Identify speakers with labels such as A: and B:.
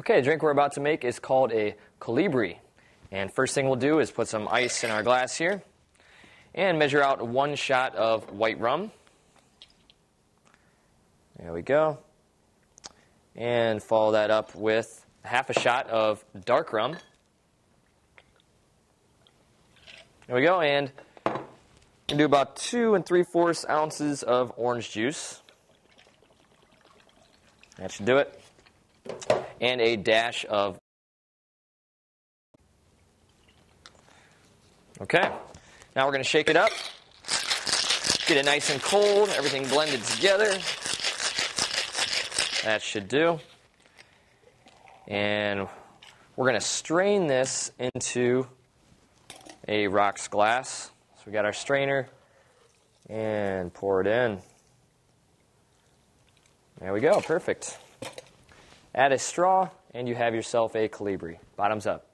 A: Okay, the drink we're about to make is called a Colibri. And first thing we'll do is put some ice in our glass here and measure out one shot of white rum. There we go. And follow that up with half a shot of dark rum. There we go. And we do about two and three fourths ounces of orange juice. That should do it. And a dash of. Okay. Now we're going to shake it up. Get it nice and cold, everything blended together. That should do. And we're going to strain this into a rocks glass. So we got our strainer and pour it in. There we go, perfect. Add a straw, and you have yourself a colibri. Bottoms up.